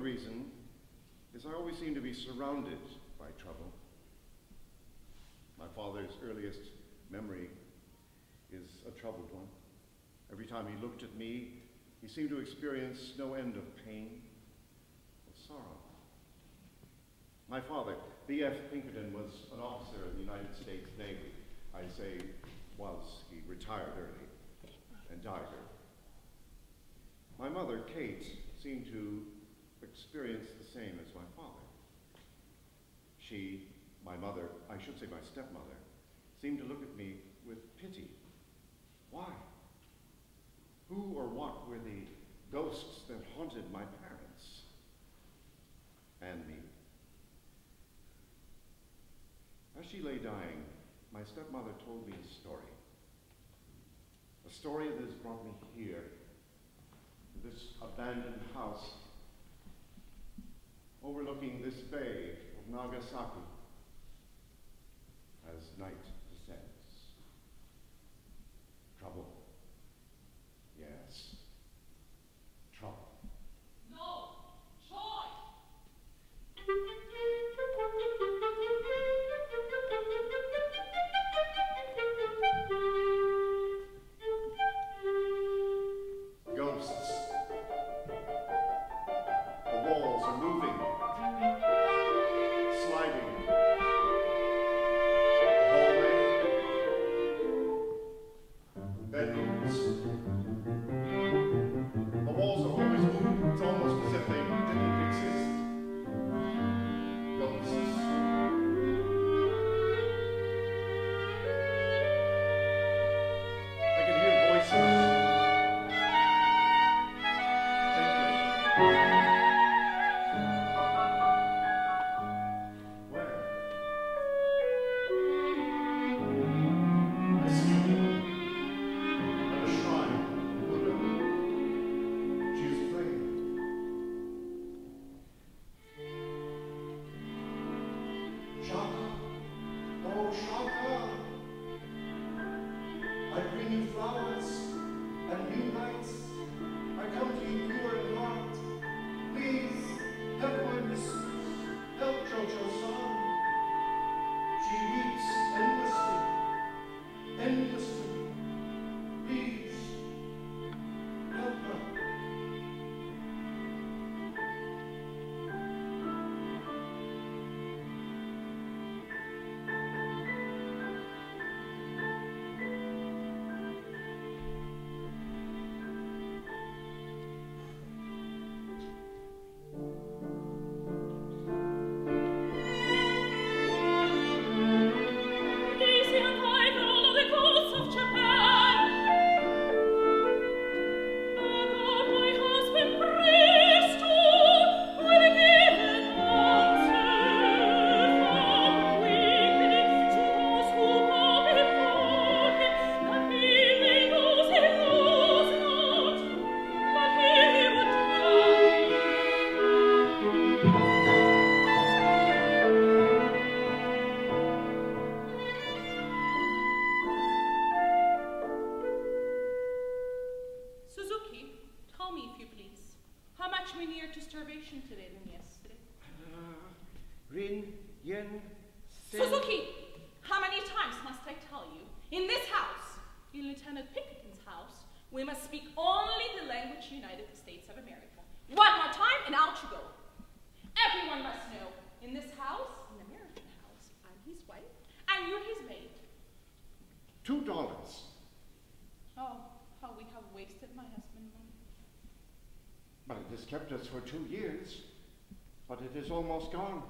reason is I always seem to be surrounded by trouble. My father's earliest memory is a troubled one. Every time he looked at me, he seemed to experience no end of pain or sorrow. My father, B.F. Pinkerton, was an officer in the United States Navy. I say was. He retired early and died early. My mother, Kate, seemed to experience the same as my father. She, my mother, I should say my stepmother, seemed to look at me with pity. Why? Who or what were the ghosts that haunted my parents and me? As she lay dying, my stepmother told me a story. A story that has brought me here, to this abandoned house overlooking this bay of Nagasaki as night But it has kept us for two years. But it is almost gone.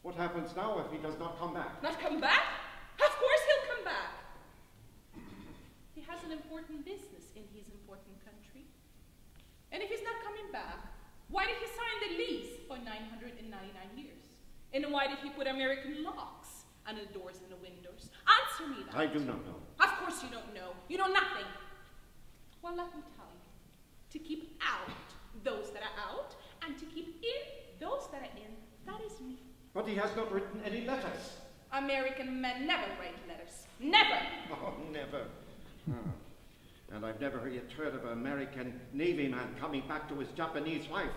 What happens now if he does not come back? Not come back? Of course he'll come back. He has an important business in his important country. And if he's not coming back, why did he sign the lease for 999 years? And why did he put American locks on the doors and the windows? Answer me that. I do not know. Of course you don't know. You know nothing. Well, let me tell you. To keep out those that are out, and to keep in those that are in, that is me. But he has not written any letters. American men never write letters. Never. Oh, never. Ah. And I've never yet heard of an American Navy man coming back to his Japanese wife.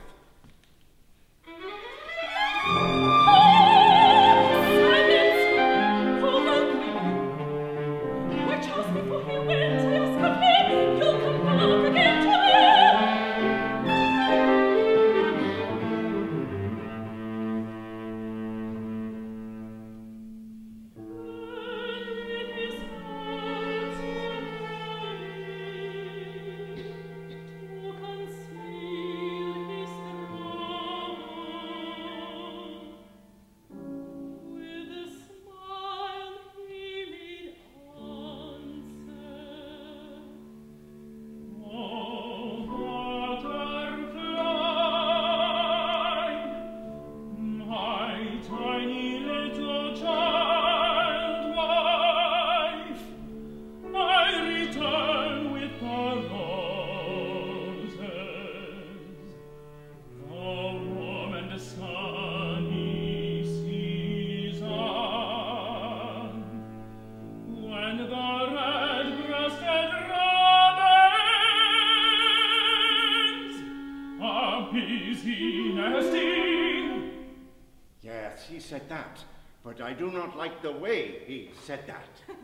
he said that. But I do not like the way he said that.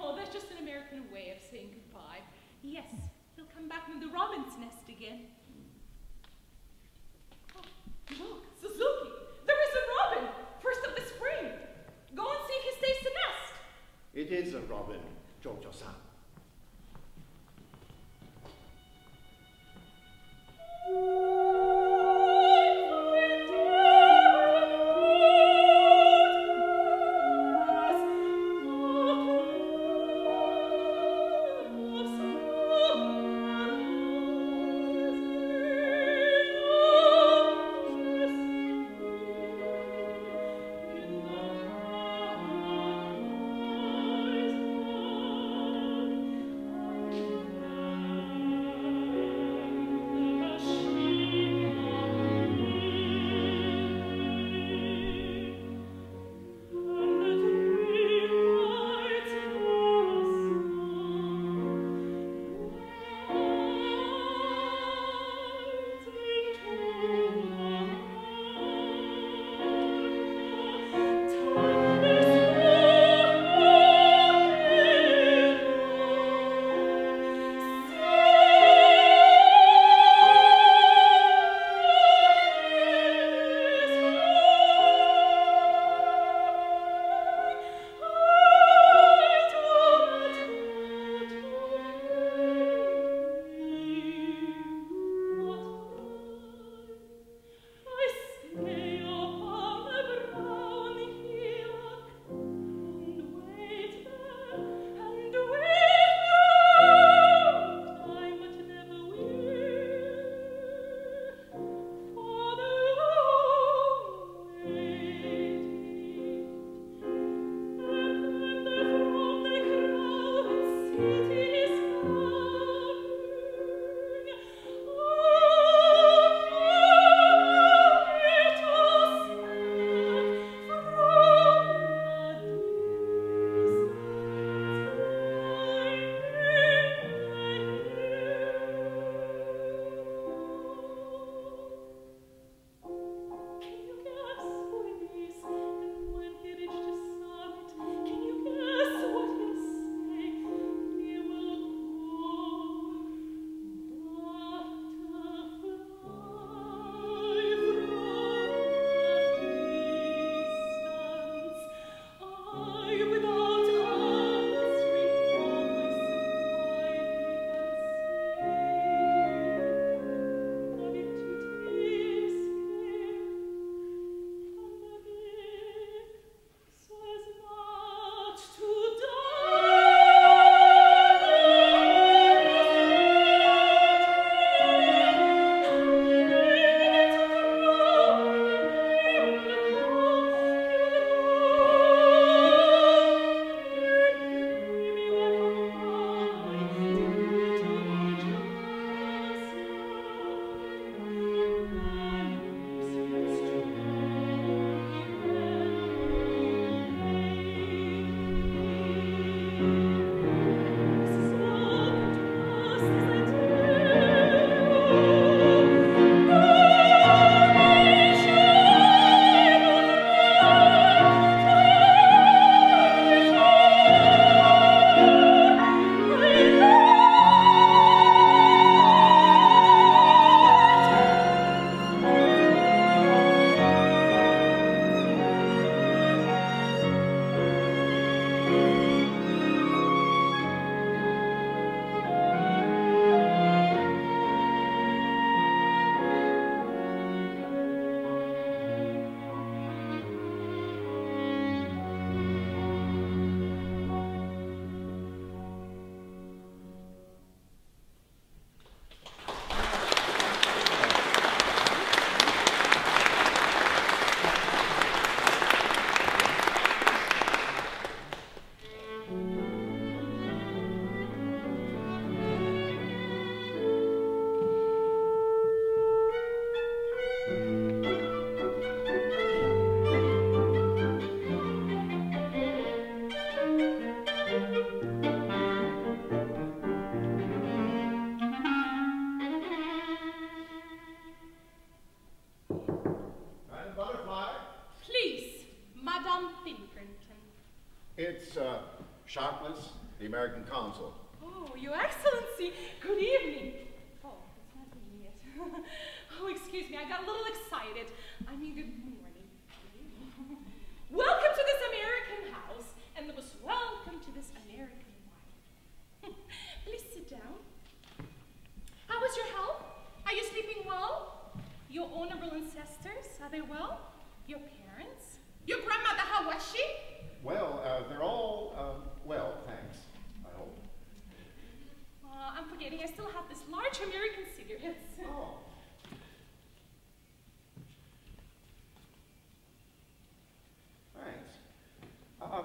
oh, that's just an American way of saying goodbye. Yes, he'll come back in the robin's nest again. Oh, look, Suzuki, there is a robin, first of the spring. Go and see if he stays the nest. It is a robin, Cho-Cho-San. Scusi American consul. Oh, Your Excellency, good evening. Oh, it's not evening yet. oh, excuse me, I got a little excited. I mean, good morning. welcome to this American house, and the most welcome to this American wife. Please sit down. How is your health? Are you sleeping well? Your honorable ancestors, are they well? Your parents? Your grandmother, how was she? Well, uh, they're all, uh, well, thanks. Uh, I'm forgetting, I still have this large American cigarette. Oh. Thanks. Uh,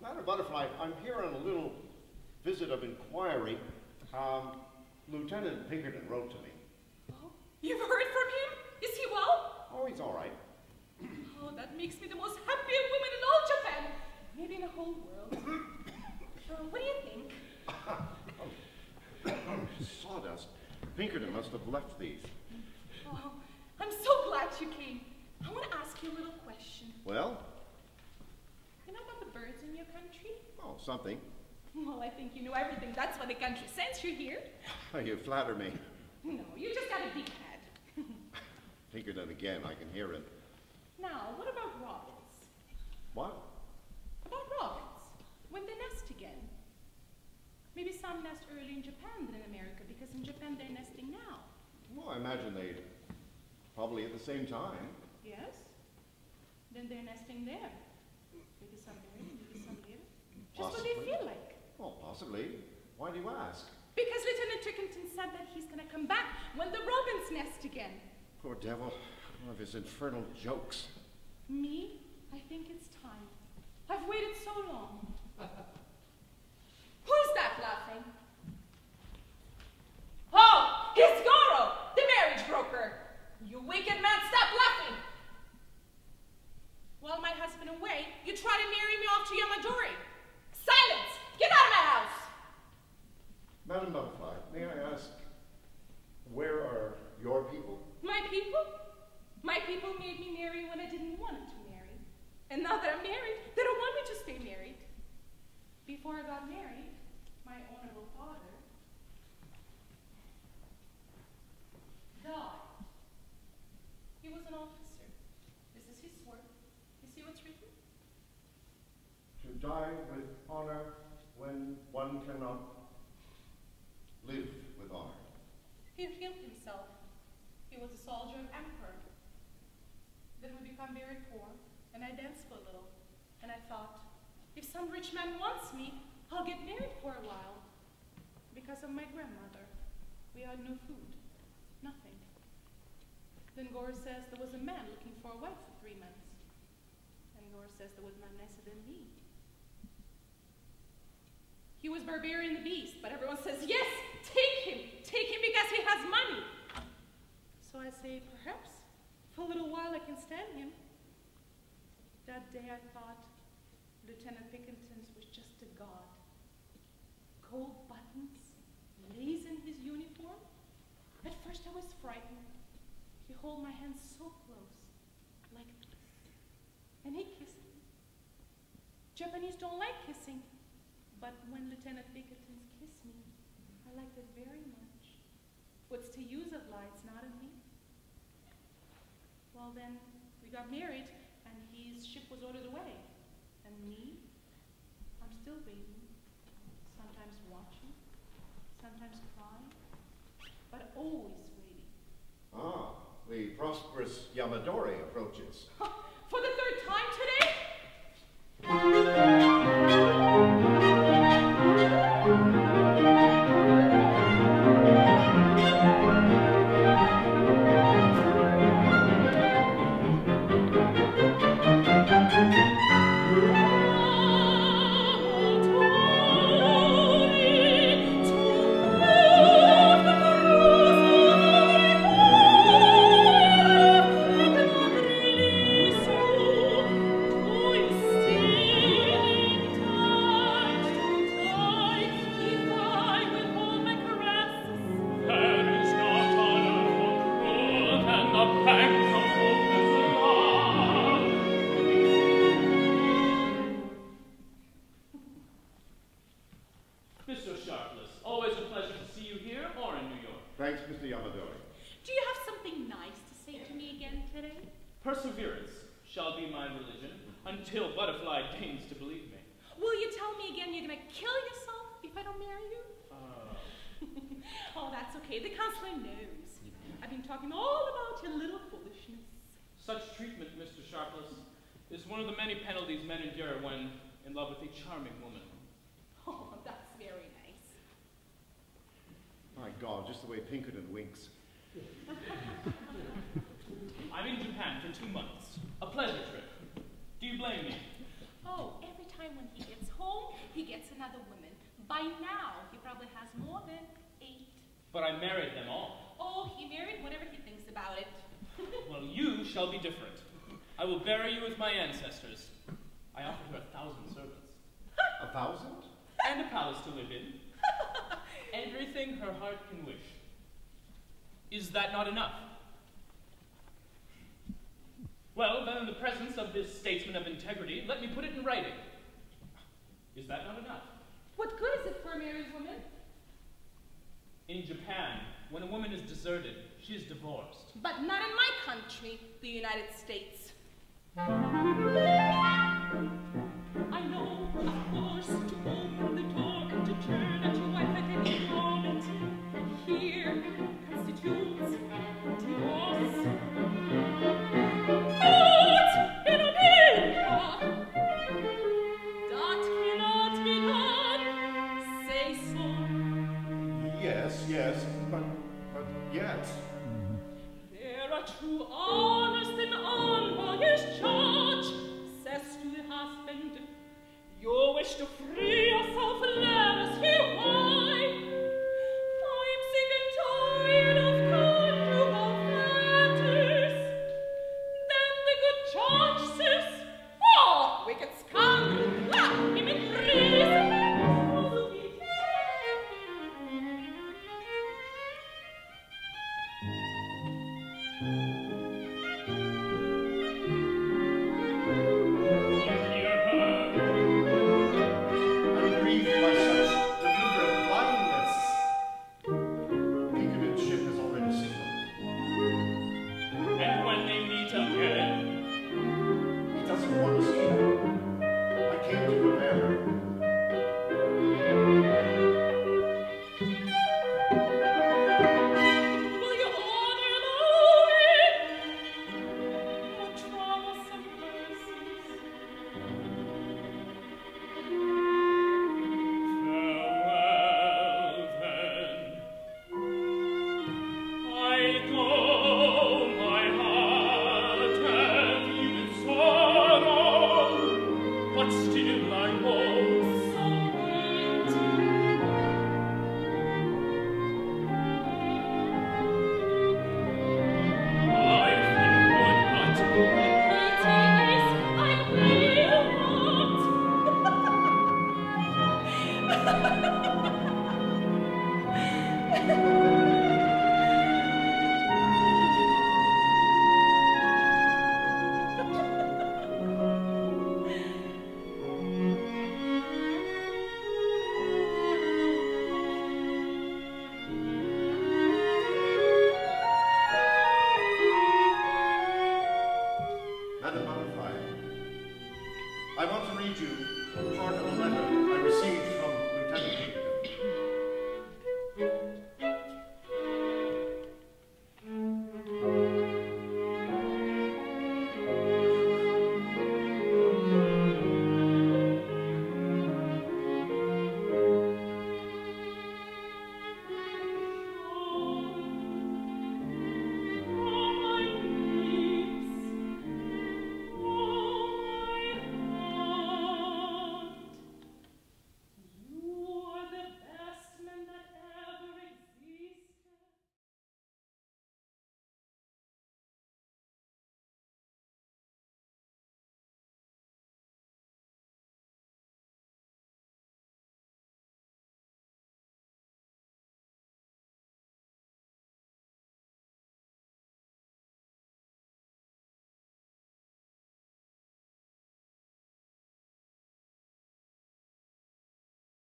Madam Butterfly, I'm here on a little visit of inquiry. Um, Lieutenant Pinkerton wrote to me. Oh, you've heard from him? Is he well? Oh, he's all right. Oh, that makes me the most happy woman in all Japan. Maybe in the whole world. Uh, what do you think? Sawdust. Pinkerton must have left these. Oh, I'm so glad you came. I want to ask you a little question. Well? You know about the birds in your country? Oh, something. Well, I think you know everything. That's why the country sends you here. Oh, You flatter me. No, you just got a big head. Pinkerton again, I can hear it. now, what about robins? What? About robins, when they. Maybe some nest early in Japan than in America, because in Japan they're nesting now. Well, I imagine they probably at the same time. Yes? Then they're nesting there. Maybe some early, maybe some later. Just what they feel like. Well, possibly. Why do you ask? Because Lieutenant Pinkerton said that he's gonna come back when the robins nest again. Poor devil. One of his infernal jokes. Me? I think it's time. I've waited so long. Who's that laughing? Oh, it's Goro, the marriage broker. You wicked man, stop laughing. While my husband away, you try to marry me off to Yamadori. Silence! Get out of my house! Madam Butterfly, may I ask, where are your people? My people? My people made me marry when I didn't want to marry. And now that I'm married, they don't want me to stay married. Before I got married, my honorable father died. He was an officer. This is his work. You see what's written? To die with honor when one cannot live with honor. He killed himself. He was a soldier of emperor. Then we become very poor, and I danced for a little. And I thought, if some rich man wants me, I'll get married for a while. Because of my grandmother, we had no food, nothing. Then Goro says there was a man looking for a wife for three months. And Goro says there was none nicer than me. He was Barbarian the Beast, but everyone says, yes, take him, take him because he has money. So I say, perhaps for a little while I can stand him. That day I thought Lieutenant Pinkerton's was just a god. Gold buttons, lace in his uniform. At first I was frightened. He held my hand so close, like this. And he kissed me. Japanese don't like kissing. But when Lieutenant Pinkerton's kissed me, I liked it very much. What's to use of lights, not of me? Well, then we got married, and his ship was ordered away. And me, I'm still waiting, sometimes watching, sometimes crying, but always waiting. Ah, the prosperous Yamadori approaches. For the third time today? Butterfly deigns to believe me. Will you tell me again you're gonna kill yourself if I don't marry you? Uh, oh, that's okay. The counselor knows. I've been talking all about your little foolishness. such treatment, Mr. Sharpless, is one of the many penalties men endure when in love with a charming woman. Oh, that's very nice. My God, just the way Pinkerton winks. I'm in Japan for two months. A pleasure trip. Do you blame me? Oh, every time when he gets home, he gets another woman. By now, he probably has more than eight. But I married them all. Oh, he married whatever he thinks about it. Well, you shall be different. I will bury you with my ancestors. I offered her a thousand servants. A thousand? And a palace to live in. Everything her heart can wish. Is that not enough? Well, then, in the presence of this statesman of integrity, let me put it in writing. Is that not enough? What good is it for a married woman? In Japan, when a woman is deserted, she is divorced. But not in my country, the United States. I know, of course, to open the door and to turn at your wife at any moment. Here constitutes